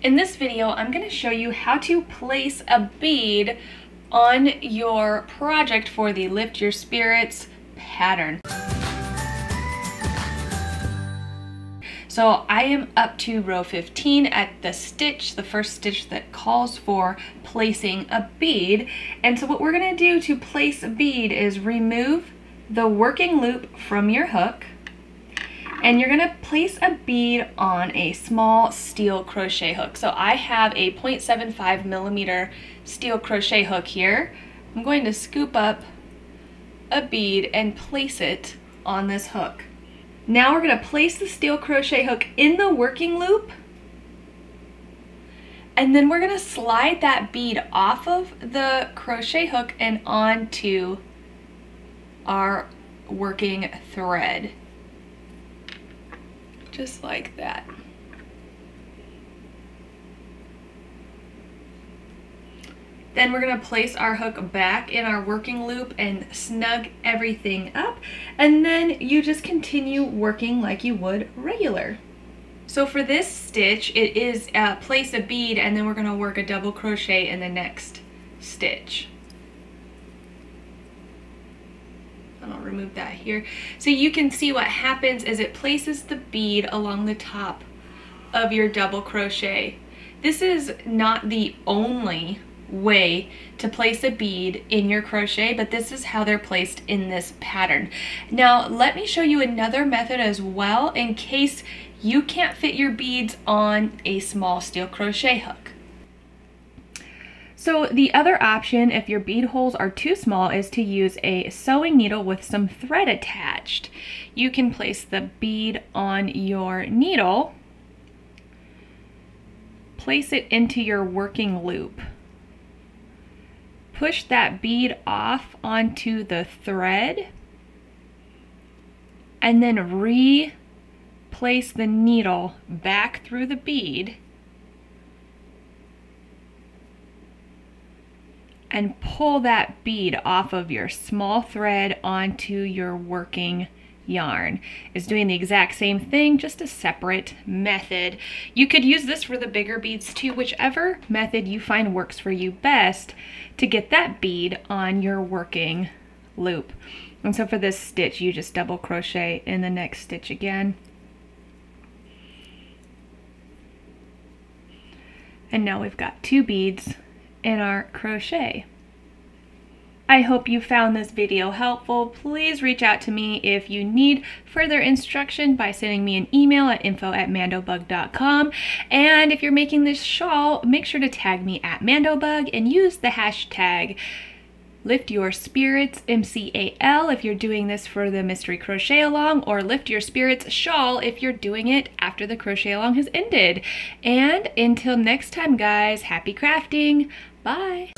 In this video, I'm going to show you how to place a bead on your project for the Lift Your Spirits pattern. So I am up to row 15 at the stitch, the first stitch that calls for placing a bead. And so what we're gonna do to place a bead is remove the working loop from your hook and you're gonna place a bead on a small steel crochet hook. So I have a 0.75 millimeter steel crochet hook here. I'm going to scoop up a bead and place it on this hook. Now we're going to place the steel crochet hook in the working loop and then we're going to slide that bead off of the crochet hook and onto our working thread. Just like that. Then we're gonna place our hook back in our working loop and snug everything up. And then you just continue working like you would regular. So for this stitch, it is uh, place a bead and then we're gonna work a double crochet in the next stitch. Remove that here. So you can see what happens is it places the bead along the top of your double crochet. This is not the only way to place a bead in your crochet, but this is how they're placed in this pattern. Now, let me show you another method as well in case you can't fit your beads on a small steel crochet hook. So the other option, if your bead holes are too small, is to use a sewing needle with some thread attached. You can place the bead on your needle, place it into your working loop push that bead off onto the thread and then replace the needle back through the bead and pull that bead off of your small thread onto your working yarn is doing the exact same thing, just a separate method. You could use this for the bigger beads too, whichever method you find works for you best to get that bead on your working loop. And so for this stitch, you just double crochet in the next stitch again. And now we've got two beads in our crochet. I hope you found this video helpful. Please reach out to me if you need further instruction by sending me an email at info at mandobug.com. And if you're making this shawl, make sure to tag me at mandobug and use the hashtag Lift Your Spirits MCAL if you're doing this for the Mystery Crochet Along, or Lift Your Spirits Shawl if you're doing it after the Crochet Along has ended. And until next time, guys, happy crafting. Bye.